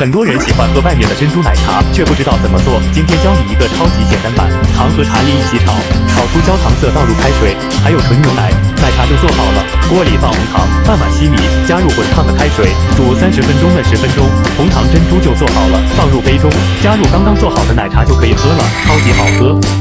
很多人喜欢喝外面的珍珠奶茶却不知道怎么做今天教你一个超级简单版糖和茶粒一起炒炒出焦糖色倒入开水还有纯牛奶奶茶就做好了锅里放红糖半碗西米加入滚烫的开水煮三十分钟焖十分钟红糖珍珠就做好了放入杯中加入刚刚做好的奶茶就可以喝了超级好喝